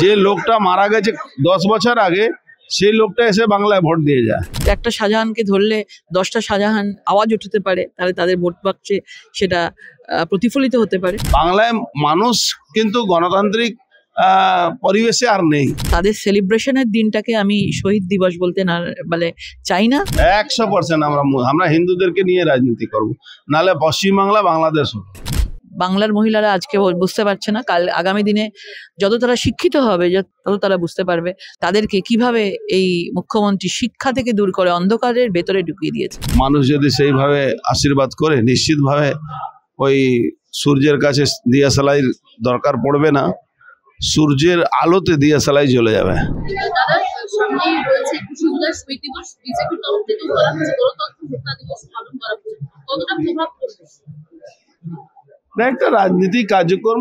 যে লোকটা মারা গেছে দশ বছর আগে সেই লোকটা এসে বাংলায় ভোট দিয়ে যায়। একটা শাহজাহানকে ধরলে দশটা শাহজাহান আওয়াজ উঠতে পারে তাহলে তাদের ভোট বাক্সে সেটা প্রতিফলিত হতে পারে। বাংলায় মানুষ কিন্তু গণতান্ত্রিক পরিবেশে আর নেই। তাদের সেলিব্রেশনের দিনটাকে আমি শহীদ দিবস বলতে না মানে চাই না। একশো পার্সেন্ট আমরা আমরা হিন্দুদেরকে নিয়ে রাজনীতি করব। নাহলে পশ্চিমবাংলা বাংলাদেশ। বাংলার মহিলারা আজকে বু- বুঝতে পারছে না কাল আগামী দিনে যত তারা শিক্ষিত হবে তত তারা বুঝতে পারবে তাদেরকে কীভাবে এই মুখ্যমন্ত্রী শিক্ষা থেকে দূর করে অন্ধকারের ভেতরে ঢুকিয়ে দিয়েছে। মানুষ যদি সেইভাবে আশীর্বাদ করে নিশ্চিতভাবে ওই সূর্যের কাছে দিয়াশালাইয়ের দরকার পড়বে না সূর্যের আলোতে জ্বলে যাবে। হচ্ছে। কতটা প্রভাব পড়বে? না, একটা রাজনীতি কার্যক্রম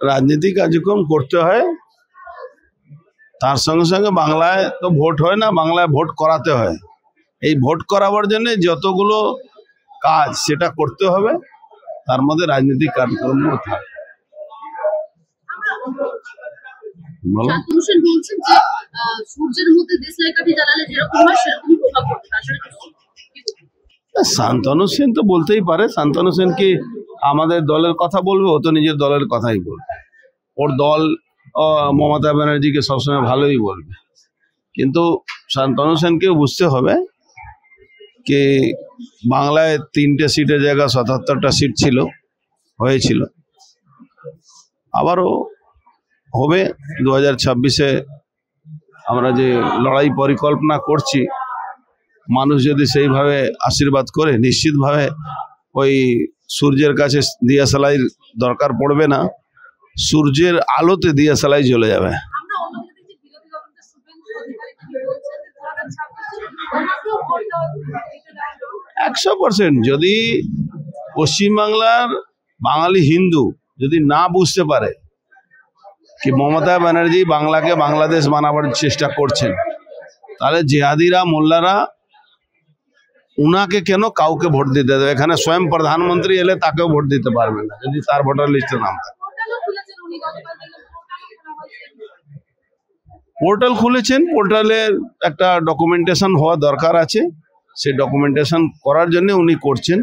রাজনীতি কার্যক্রম করতে হয়। তার সঙ্গে সঙ্গে বাংলায় তো ভোট হয় না, বাংলায় ভোট করাতে হয়। এই ভোট করাবার জন্য যতগুলো কাজ সেটা করতে হবে, তার মধ্যে রাজনৈতিক কার্যক্রমও থাকে। সূর্যের মধ্যে। শান্তনু সেন তো বলতেই পারে। শান্তনু সেন কি আমাদের দলের কথা বলবে? ও তো নিজের দলের কথাই বলবে। ওর দল মমতা ব্যানার্জিকে সবসময় ভালোই বলবে। কিন্তু শান্তনু সেনকেও বুঝতে হবে কি বাংলায় তিনটে সিটের জায়গা সতাত্তরটা সিট ছিল, হয়েছিল। আবারও হবে। দু হাজার ছাব্বিশে আমরা যে লড়াই পরিকল্পনা করছি মানুষ যদি সেইভাবে আশীর্বাদ করে নিশ্চিতভাবে ওই সূর্যের কাছে দিয়াশালাইয়ের দরকার পড়বে না সূর্যের আলোতে দিয়াশালাই জ্বলে যাবে। একশো পার্সেন্ট যদি পশ্চিমবাংলার বাঙালি হিন্দু যদি না বুঝতে পারে কি মমতা ব্যানার্জি বাংলাকে বাংলাদেশ বানাবার চেষ্টা করছেন তাহলে জেহাদিরা মোল্লারা উনাকে কেন কাউকে ভোট দিতে দেবে? এখানে স্বয়ং প্রধানমন্ত্রী এলে তাকেও ভোট দিতে পারবে না যদি তার ভোটার লিস্টে নাম থাকে। পোর্টাল খুলেছেন পোর্টালের একটা ডকুমেন্টেশন হওয়া দরকার আছে। সেই ডকুমেন্টেশন করার জন্য উনি করছেন।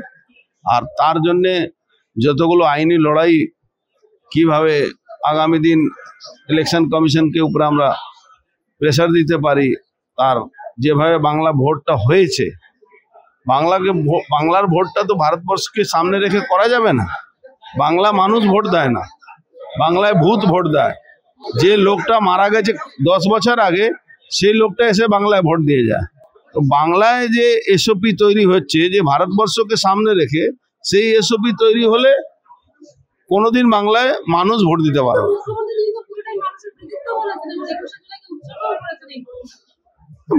আর তার জন্যে যতগুলো আইনি লড়াই কীভাবে আগামী দিন ইলেকশন কমিশনকে উপরে আমরা প্রেশার দিতে পারি তার যেভাবে বাংলা ভোটটা হয়েছে বাংলাকে বাংলার ভোটটা তো ভারতবর্ষকে সামনে রেখে করা যাবে না। বাংলা মানুষ ভোট দেয় না। বাংলায় ভূত ভোট দেয়। যে লোকটা মারা গেছে দশ বছর আগে, সেই লোকটা এসে বাংলায় ভোট দিয়ে যায়। তো বাংলায় যে এসওপি তৈরি হচ্ছে, যে ভারতবর্ষকে সামনে রেখে সেই এসওপি তৈরি হলে কোনোদিন বাংলায় মানুষ ভোট দিতে পারবে।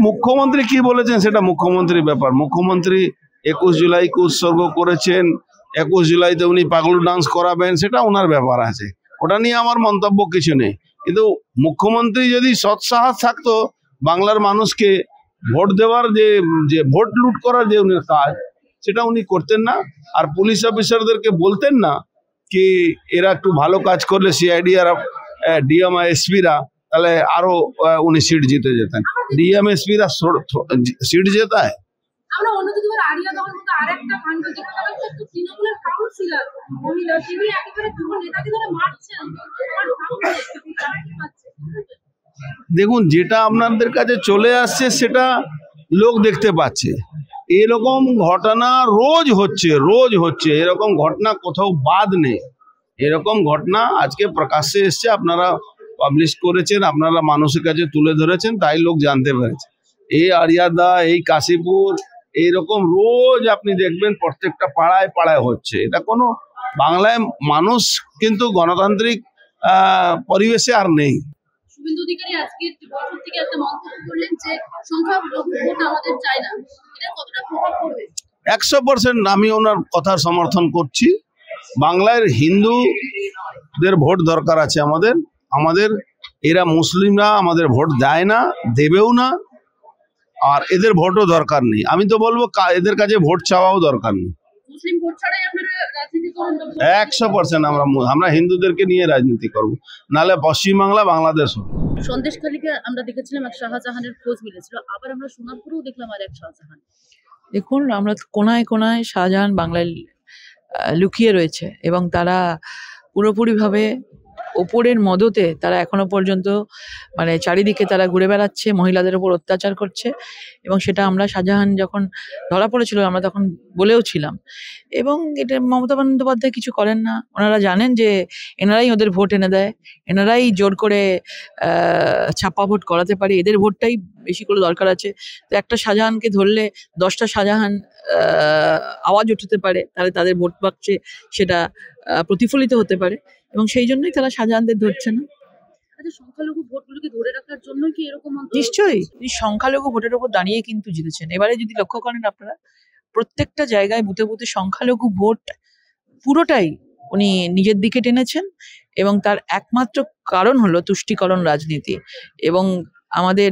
মুখ্যমন্ত্রী কি বলেছেন সেটা মুখ্যমন্ত্রীর ব্যাপার। মুখ্যমন্ত্রী একুশ জুলাইকে উৎসর্গ করেছেন, একুশ জুলাইতে উনি পাগলু ডান্স করাবেন, সেটা ওনার ব্যাপার আছে। ওটা নিয়ে আমার মন্তব্য কিছু নেই। কিন্তু মুখ্যমন্ত্রী যদি সৎসাহস থাকতো, বাংলার মানুষকে ভোট দেওয়ার যে যে, ভোট লুট করার যে উনি কাজ, সেটা উনি করতেন না। আর পুলিশ অফিসারদেরকে বলতেন না কি, এরা একটু ভালো কাজ করলে সিআইডি আর ডিএম এসপিরা তাহলে আরও উনি সিট জিতে যেতেন। ডিএম এসপিরা সিট জেতায়? দেখুন যেটা আপনাদের কাছে চলে আসছে সেটা লোক দেখতে পাচ্ছে। এরকম ঘটনা রোজ হচ্ছে রোজ হচ্ছে। এরকম ঘটনা কোথাও বাদ নেই। এরকম ঘটনা আজকে প্রকাশ্যে এসছে আপনারা পাবলিশ করেছেন আপনারা মানুষের কাছে তুলে ধরেছেন তাই লোক জানতে পেরেছে। এই আরিয়াদা এই কাশীপুর এইরকম রোজ আপনি দেখবেন প্রত্যেকটা পাড়ায় পাড়ায় হচ্ছে। এটা কোনো বাংলায় মানুষ কিন্তু গণতান্ত্রিক পরিবেশে আর নেই। শুভেন্দু অধিকারী আজকে বছর থেকে একটা মন্তব্য করলেন যে সংখ্যালঘু ভোট আমাদের চাই না। এটা কতটা প্রভাব পড়বে? একশো পার্সেন্ট আমি ওনার কথার সমর্থন করছি। বাংলার হিন্দুদের ভোট দরকার আছে আমাদের। আমাদের এরা মুসলিমরা আমাদের ভোট দেয় না দেবেও না আর এদের ভোটও দরকার নেই। আমি তো বলব কা- এদের কাছে ভোট চাওয়াও দরকার নেই। একশো পার্সেন্ট আমরা আমরা হিন্দুদেরকে নিয়ে রাজনীতি করব। নাহলে পশ্চিমবাংলা বাংলাদেশ হবে। সন্দেশখালীকে আমরা দেখেছিলাম এক শাহজাহানের খোঁজ মিলেছিল আবার আমরা সোনারপুরেও দেখলাম আর এক শাহজাহান। দেখুন আমরা কোনায় কোনায় শাহজাহান বাংলায় লুকিয়ে রয়েছে এবং তারা পুরোপুরিভাবে ওপরের মদতে তারা এখনও পর্যন্ত মানে চারিদিকে তারা ঘুরে বেড়াচ্ছে, মহিলাদের উপর অত্যাচার করছে এবং সেটা আমরা শাহজাহান যখন ধরা পড়েছিল আমরা তখন বলেও ছিলাম। এবং এটা মমতা বন্দ্যোপাধ্যায় কিছু করেন না। ওনারা জানেন যে এনারাই ওদের ভোট এনে দেয়, এনারাই জোর করে ছাপ্পা ভোট করাতে পারে। এদের ভোটটাই বেশি করে দরকার আছে। তো একটা শাহজাহানকে ধরলে দশটা শাহজাহান আওয়াজ উঠতে পারে তাহলে তাদের ভোট বাক্সে সেটা প্রতিফলিত হতে পারে এবং সেই জন্যই তারা শাহজাহানদের ধরছে না। আচ্ছা সংখ্যালঘু ভোটগুলোকে ধরে রাখার জন্যই কি এরকম নিশ্চয়ই তিনি সংখ্যালঘু ভোটের উপর দাঁড়িয়ে কিন্তু জিতেছেন। এবারে যদি লক্ষ্য করেন আপনারা প্রত্যেকটা জায়গায় বুথে বুথে সংখ্যালঘু ভোট পুরোটাই উনি নিজের দিকে টেনেছেন এবং তার একমাত্র কারণ হলো তুষ্টিকরণ রাজনীতি এবং আমাদের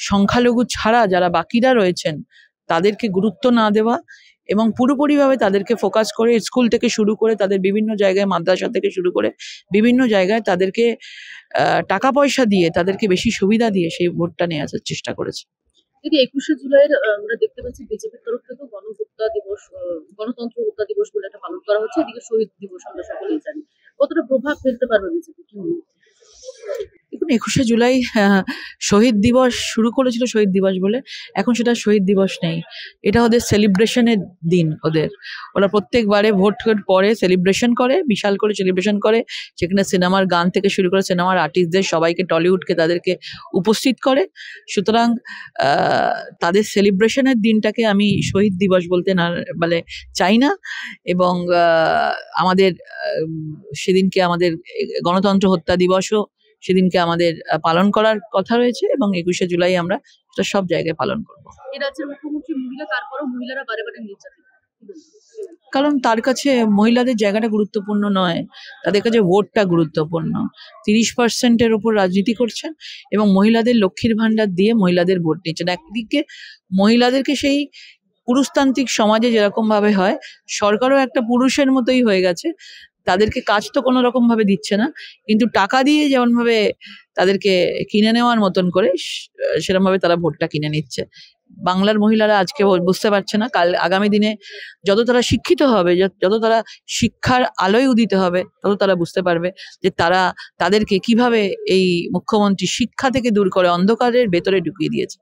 সংখ্যালঘু ছাড়া যারা বাকিরা রয়েছেন তাদেরকে গুরুত্ব না দেওয়া এবং পুরোপুরিভাবে তাদেরকে ফোকাস করে স্কুল থেকে শুরু করে তাদের বিভিন্ন জায়গায়, মাদ্রাসা থেকে শুরু করে বিভিন্ন জায়গায় তাদেরকে টাকা পয়সা দিয়ে তাদেরকে বেশি সুবিধা দিয়ে সেই ভোটটা নিয়ে আসার চেষ্টা করেছে। এটি একুশে জুলাইয়ের আমরা দেখতে পাচ্ছি বিজেপির তরফ থেকেও গণহত্যা দিবস গণতন্ত্র হত্যা দিবস বলে একটা পালন করা হচ্ছে। এদিকে শহীদ দিবস আমরা সকলেই জানি। কতটা প্রভাব ফেলতে পারবে বিজেপি? কি? দেখুন একুশে জুলাই আহ, শহীদ দিবস শুরু করেছিল শহীদ দিবস বলে এখন সেটা শহীদ দিবস নেই। এটা ওদের সেলিব্রেশনের দিন ওদের। ওরা প্রত্যেকবারে ভোট পরে সেলিব্রেশন করে বিশাল করে সেলিব্রেশন করে সেখানে সিনেমার গান থেকে শুরু করে সিনেমার আর্টিস্টদের সবাইকে টলিউডকে তাদেরকে উপস্থিত করে। সুতরাং তাদের সেলিব্রেশনের দিনটাকে আমি শহীদ দিবস বলতে না মানে চাই না এবং আমাদের সেদিনকে আমাদের গণতন্ত্র হত্যা দিবসও সেদিনকে আমাদের পালন করার কথা রয়েছে এবং একুশে জুলাই আমরা সেটা সব জায়গায় পালন করব। এই মুখ্যমন্ত্রী মহিলা তারপরেও মহিলারা বারে বারে নির্যাতিত। কারণ তার কাছে মহিলাদের জায়গাটা গুরুত্বপূর্ণ নয় তাদের কাছে ভোটটা গুরুত্বপূর্ণ। তিরিশ পার্সেন্টের ওপর রাজনীতি করছেন এবং মহিলাদের লক্ষ্মীর ভান্ডার দিয়ে মহিলাদের ভোট নিচ্ছেন। একদিকে মহিলাদেরকে সেই পুরুষতান্ত্রিক সমাজে যেরকম ভাবে হয় সরকারও একটা পুরুষের মতোই হয়ে গেছে তাদেরকে কাজ তো কোনো রকম ভাবে দিচ্ছে না। কিন্তু টাকা দিয়ে যেমন ভাবে তাদেরকে কিনে নেওয়ার মতন করে সেরকম ভাবে তারা ভোটটা কিনে নিচ্ছে। বাংলার মহিলারা আজকে বুঝতে পারছে না, কাল, আগামী দিনে যত তারা শিক্ষিত হবে, যত যত তারা শিক্ষার আলোয় উদিত হবে, তত তারা বুঝতে পারবে যে তারা, তাদেরকে কীভাবে এই মুখ্যমন্ত্রী শিক্ষা থেকে দূর করে অন্ধকারের ভেতরে ঢুকিয়ে দিয়েছে।